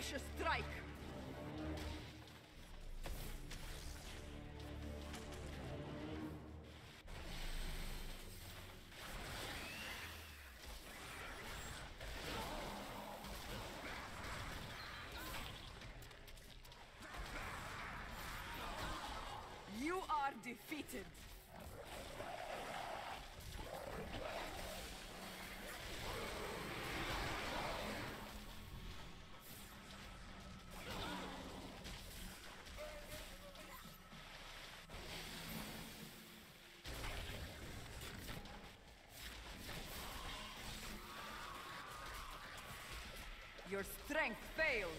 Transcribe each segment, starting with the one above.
Audacious strike! You are defeated! Your strength fails!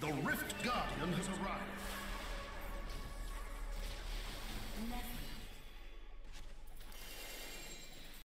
The Rift Guardian has arrived.